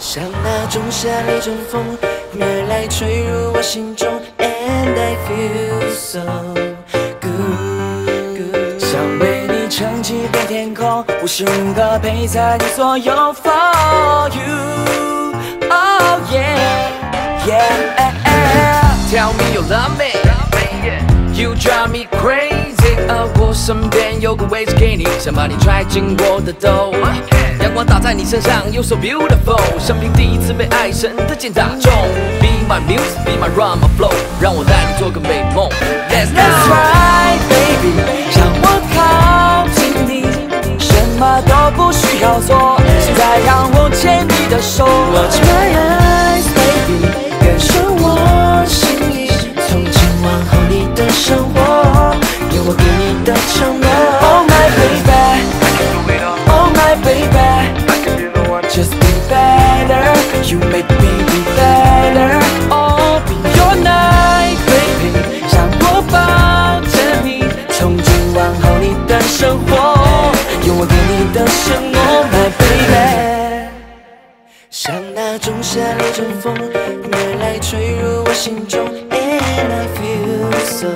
像那仲夏里中风，吹来吹入我心中，And I feel so good。想为你撑起片天空，无时无刻陪在你左右，For you。Oh yeah yeah。Tell me you love me。You drive me crazy，而我身边有个位置给你，想把你拽进我的兜。在你身上，You so beautiful，生平第一次被爱神的箭打中。Be my music，be my my flow，让我带你做个美梦。Let's right baby，让我靠近你，什么都不需要做，现在让我牵你的手。Watch my eyes 夏里中风，吹来吹入我心中，And I feel so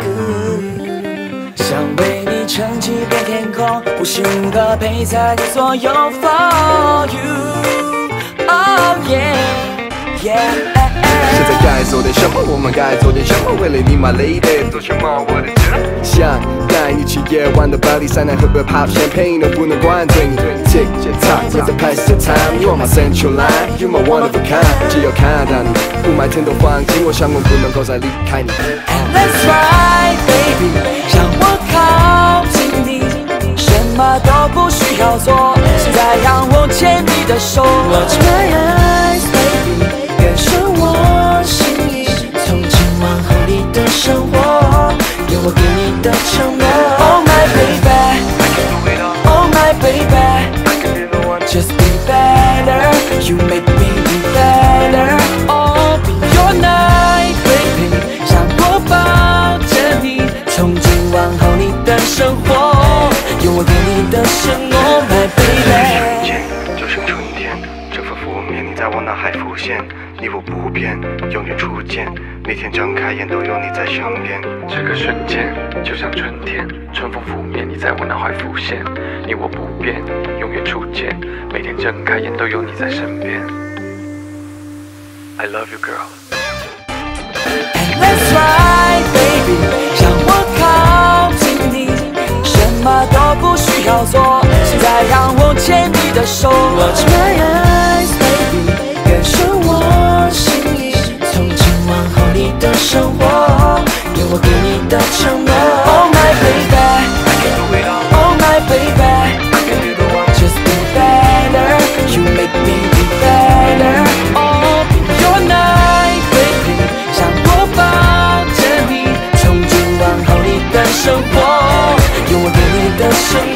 good。想为你撑起片天空，无时无刻陪在你左右，For you。Oh yeah yeah。现在该做点什么？我们该做点什么？为了你，my lady，做什么？我的天！想带你去夜晚的巴黎，塞纳河边 pop champagne 都不能灌醉你。Tick tock，我在 pass the time，You are my central line，You my one of a kind。只要看到你，雾霾天都放晴，我想我不能够再离开你。Let's ride, baby，让我靠近你，什么都不需要做，现在让我牵你的手。Watch my eyes, Just 海浮现，你我不变，永远初见，每天睁开眼都有你在身边。这个瞬间就像春天，春风拂面，你在我脑海浮现，你我不变，永远初见，每天睁开眼都有你在身边。I love you, girl. Let's ride, baby，让我靠近你，什么都不需要做，现在让我牵你的手。Watch my eyes. 生活，有我热你的生活。